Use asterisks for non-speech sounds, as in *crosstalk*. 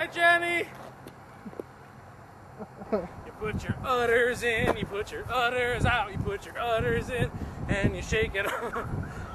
Hi, Jenny. You put your udders in, you put your udders out, you put your udders in, and you shake it. *laughs*